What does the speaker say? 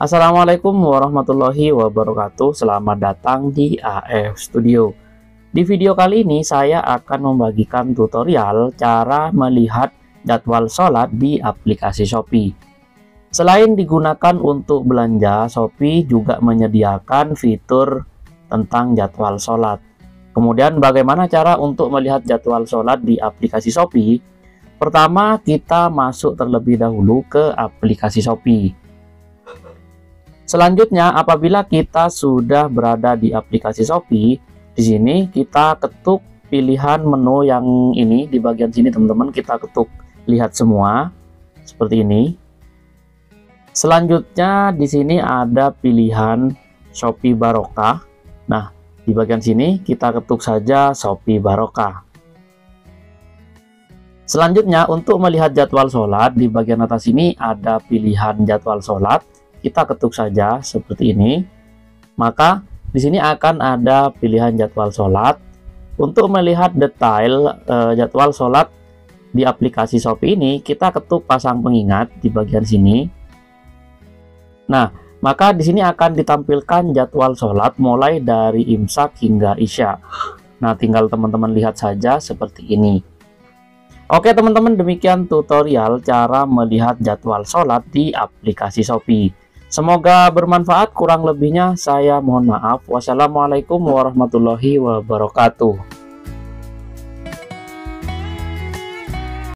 Assalamualaikum warahmatullahi wabarakatuh. Selamat datang di AF Studio. Di video kali ini saya akan membagikan tutorial cara melihat jadwal sholat di aplikasi Shopee. Selain digunakan untuk belanja, Shopee juga menyediakan fitur tentang jadwal sholat. Kemudian bagaimana cara untuk melihat jadwal sholat di aplikasi Shopee? Pertama kita masuk terlebih dahulu ke aplikasi Shopee Selanjutnya, apabila kita sudah berada di aplikasi Shopee, di sini kita ketuk pilihan menu yang ini di bagian sini teman-teman kita ketuk lihat semua seperti ini. Selanjutnya di sini ada pilihan Shopee Barokah. Nah, di bagian sini kita ketuk saja Shopee Barokah. Selanjutnya untuk melihat jadwal sholat di bagian atas ini ada pilihan jadwal sholat kita ketuk saja seperti ini maka di sini akan ada pilihan jadwal sholat. Untuk melihat detail e, jadwal sholat di aplikasi Shopee ini kita ketuk pasang pengingat di bagian sini. Nah maka di sini akan ditampilkan jadwal sholat mulai dari imsak hingga isya. Nah tinggal teman-teman lihat saja seperti ini. Oke teman-teman demikian tutorial cara melihat jadwal sholat di aplikasi Shopee Semoga bermanfaat, kurang lebihnya saya mohon maaf. Wassalamualaikum warahmatullahi wabarakatuh.